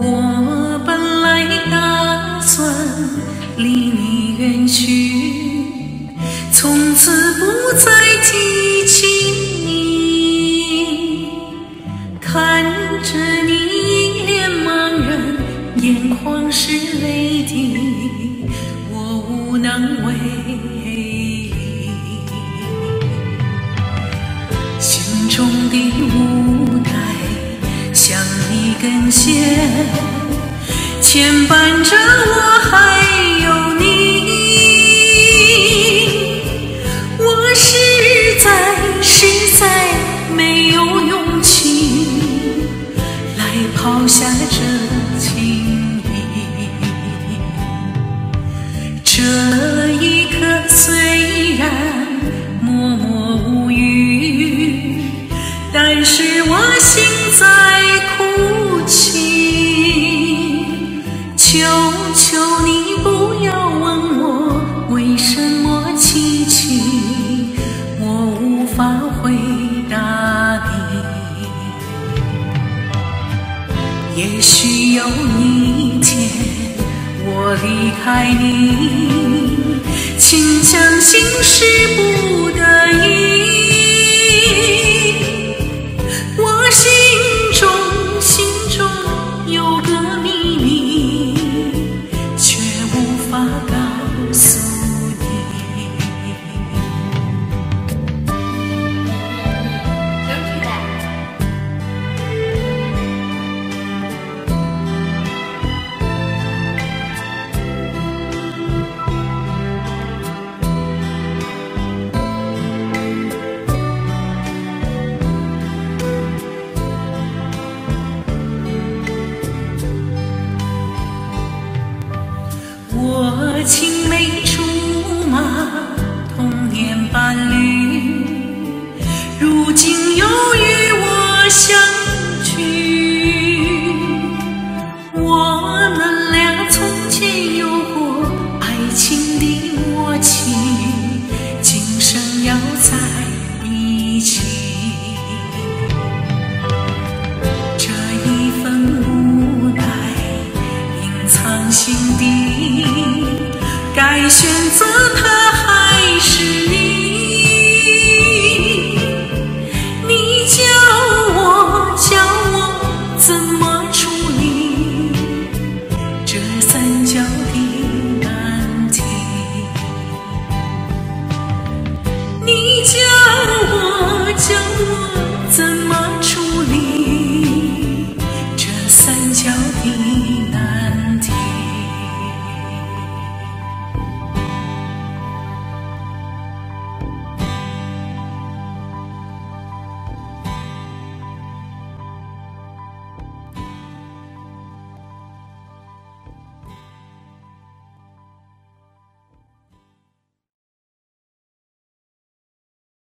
我本来打算离你远去，从此不再记起你。看着你一脸茫然，眼眶是泪滴，我无能为力，心中的无。一根线，牵绊着我还也许有一天我离开你，请相信是不情 to